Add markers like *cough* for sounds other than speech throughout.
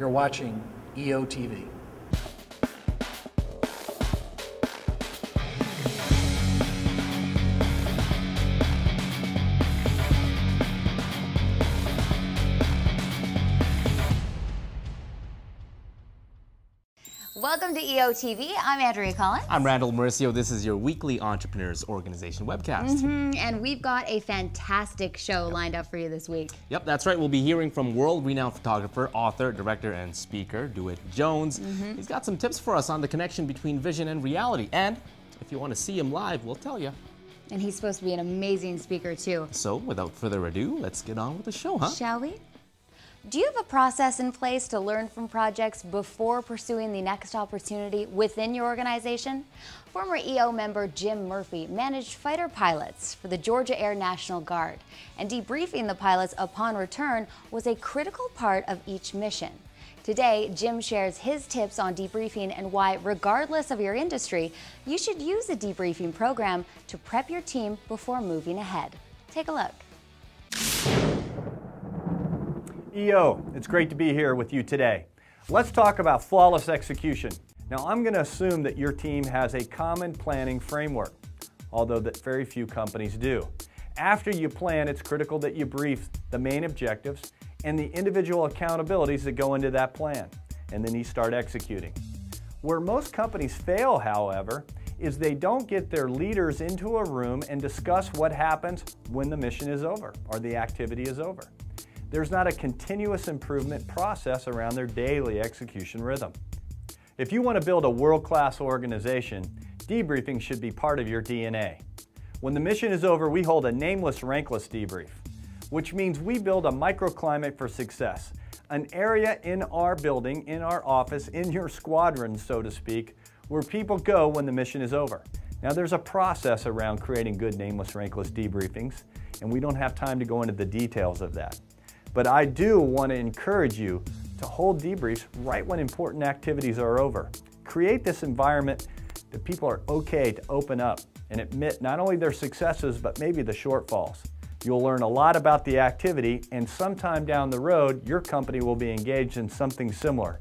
You're watching EOTV. Welcome to EOTV. I'm Andrea Collins. I'm Randall Mauricio. This is your weekly Entrepreneurs Organization webcast. Mm-hmm, and we've got a fantastic show lined up for you this week. Yep, that's right. We'll be hearing from world renowned photographer, author, director, and speaker, DeWitt Jones. Mm-hmm. He's got some tips for us on the connection between vision and reality. And if you want to see him live, we'll tell you. And he's supposed to be an amazing speaker, too. So, without further ado, let's get on with the show, huh? Shall we? Do you have a process in place to learn from projects before pursuing the next opportunity within your organization? Former EO member Jim Murphy managed fighter pilots for the Georgia Air National Guard, and debriefing the pilots upon return was a critical part of each mission. Today, Jim shares his tips on debriefing and why, regardless of your industry, you should use a debriefing program to prep your team before moving ahead. Take a look. EO, it's great to be here with you today. Let's talk about flawless execution. Now I'm going to assume that your team has a common planning framework, although that very few companies do. After you plan, it's critical that you brief the main objectives and the individual accountabilities that go into that plan, and then you start executing. Where most companies fail, however, is they don't get their leaders into a room and discuss what happens when the mission is over or the activity is over there's not a continuous improvement process around their daily execution rhythm. If you want to build a world-class organization, debriefing should be part of your DNA. When the mission is over, we hold a nameless, rankless debrief, which means we build a microclimate for success, an area in our building, in our office, in your squadron, so to speak, where people go when the mission is over. Now there's a process around creating good nameless, rankless debriefings, and we don't have time to go into the details of that. But I do want to encourage you to hold debriefs right when important activities are over. Create this environment that people are okay to open up and admit not only their successes, but maybe the shortfalls. You'll learn a lot about the activity, and sometime down the road, your company will be engaged in something similar.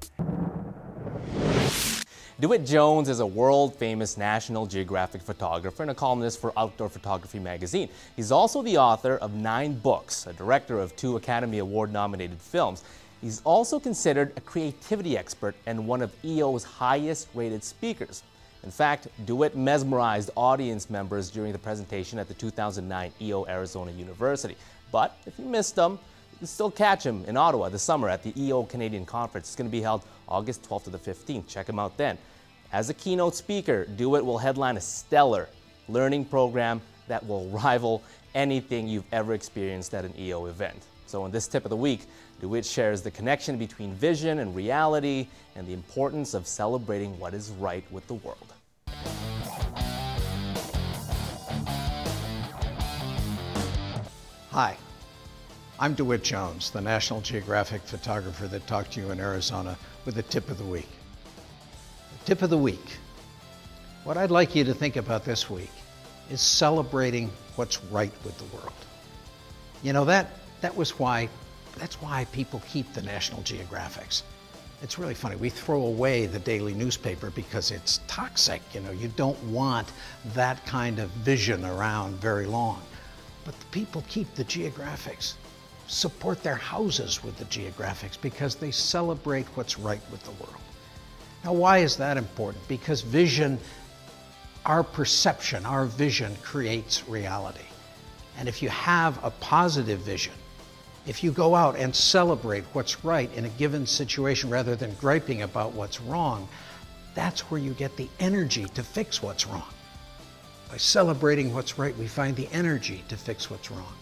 DeWitt Jones is a world famous National Geographic photographer and a columnist for Outdoor Photography magazine. He's also the author of nine books, a director of two Academy Award nominated films. He's also considered a creativity expert and one of EO's highest rated speakers. In fact, DeWitt mesmerized audience members during the presentation at the 2009 EO Arizona University. But if you missed them, you still catch him in Ottawa this summer at the EO Canadian Conference. It's going to be held August 12th to the 15th. Check him out then. As a keynote speaker, DeWitt will headline a stellar learning program that will *laughs* rival anything you've ever experienced at an EO event. So in this tip of the week, DeWitt shares the connection between vision and reality and the importance of celebrating what is right with the world. Hi, I'm DeWitt Jones, the National Geographic photographer that talked to you in Arizona with the tip of the week. The Tip of the week. What I'd like you to think about this week is celebrating what's right with the world. You know, that, that was why, that's why people keep the National Geographics. It's really funny. We throw away the daily newspaper because it's toxic. You know, you don't want that kind of vision around very long. But the people keep the geographics, support their houses with the geographics because they celebrate what's right with the world. Now, why is that important? Because vision, our perception, our vision creates reality. And if you have a positive vision, if you go out and celebrate what's right in a given situation rather than griping about what's wrong, that's where you get the energy to fix what's wrong. By celebrating what's right, we find the energy to fix what's wrong.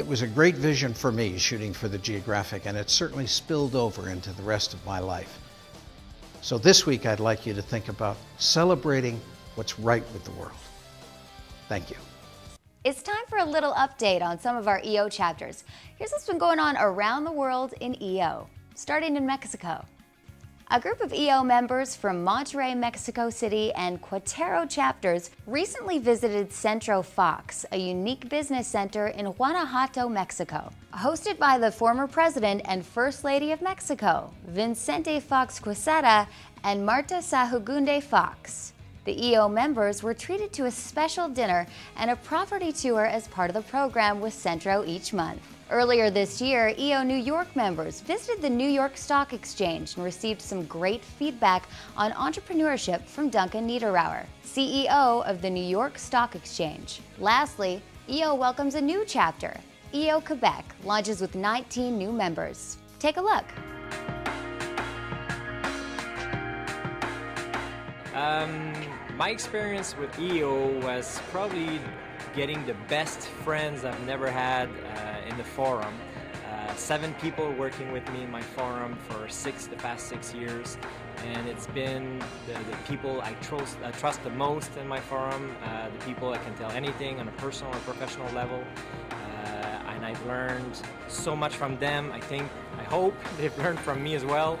It was a great vision for me shooting for the Geographic, and it certainly spilled over into the rest of my life. So this week, I'd like you to think about celebrating what's right with the world. Thank you. It's time for a little update on some of our EO chapters. Here's what's been going on around the world in EO, starting in Mexico. A group of EO members from Monterrey, Mexico City and Querétaro chapters recently visited Centro Fox, a unique business center in Guanajuato, Mexico. Hosted by the former president and first lady of Mexico, Vicente Fox Quesada and Marta Sahagún Fox. The EO members were treated to a special dinner and a property tour as part of the program with Centro each month. Earlier this year, EO New York members visited the New York Stock Exchange and received some great feedback on entrepreneurship from Duncan Niederauer, CEO of the New York Stock Exchange. Lastly, EO welcomes a new chapter. EO Quebec launches with 19 new members. Take a look. Um, my experience with EO was probably getting the best friends I've never had uh, in the forum. Uh, seven people working with me in my forum for six the past six years, and it's been the, the people I trust, I trust the most in my forum, uh, the people I can tell anything on a personal or professional level. Uh, and I've learned so much from them. I think, I hope *laughs* they've learned from me as well.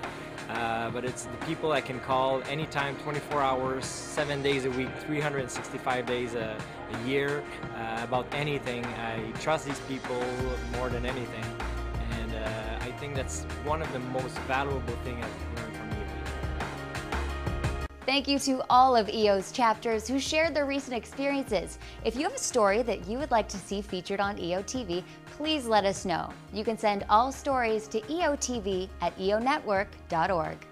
Uh, but it's the people I can call anytime, 24 hours, seven days a week, 365 days a, a year uh, about anything. I trust these people more than anything. And uh, I think that's one of the most valuable things I've learned from you. Thank you to all of EO's chapters who shared their recent experiences. If you have a story that you would like to see featured on EO TV, please let us know. You can send all stories to EOTV at eonetwork.org.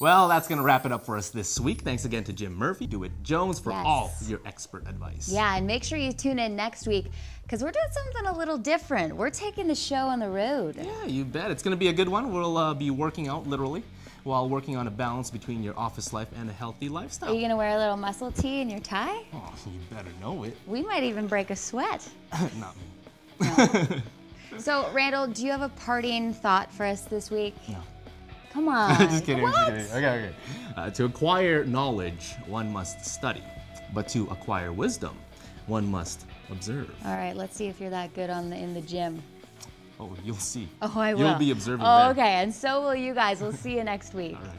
Well, that's going to wrap it up for us this week. Thanks again to Jim Murphy, DeWitt Jones for Yes. all your expert advice. Yeah, and make sure you tune in next week because we're doing something a little different. We're taking the show on the road. Yeah, you bet. It's going to be a good one. We'll uh, be working out literally while working on a balance between your office life and a healthy lifestyle. Are you going to wear a little muscle tee in your tie? Oh, you better know it. We might even break a sweat. *laughs* Not me. So, Randall, do you have a parting thought for us this week? No. Come *laughs* on. just kidding. What? Just kidding. Okay, okay. Uh, to acquire knowledge, one must study, but to acquire wisdom, one must observe. All right, let's see if you're that good on the in the gym. Oh, you'll see. Oh, I will. You'll be observing Oh, okay, and so will you guys. We'll see you next week. All right.